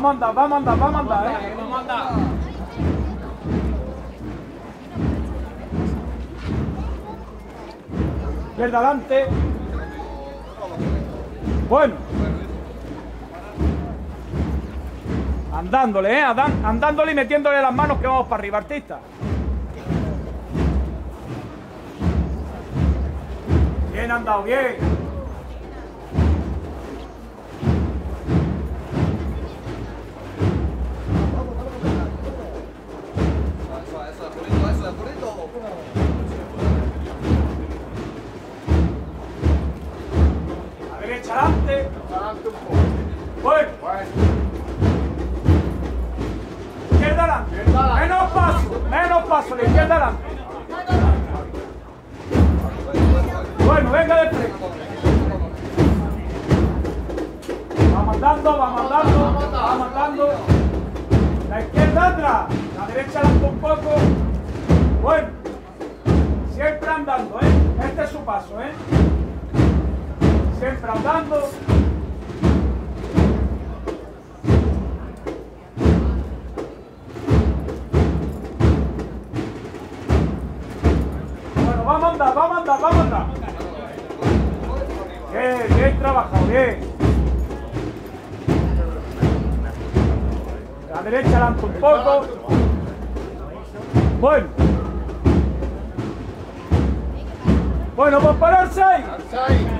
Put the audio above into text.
Vamos a andar, vamos a andar, vamos a andar, ¿eh? Vamos a andar. Izquierda adelante. Bueno. Andándole, ¿eh? Andándole y metiéndole las manos que vamos para arriba, artista. Bien andado, bien. A derecha adelante. Adelante un poco. Bueno. Bueno. Izquierda adelante. Izquierda adelante. Menos paso, menos paso, la izquierda adelante. Bueno, venga de frente. Vamos andando, vamos andando, vamos andando. La izquierda atrás, la derecha adelante un poco. Bueno, siempre andando, ¿eh? Este es su paso, ¿eh? Siempre andando. Bueno, vamos a andar, vamos a andar, vamos a andar. Bien, bien trabajado, bien. La derecha adelante un poco. Bueno. Bueno, pararse ahí. Alza ahí.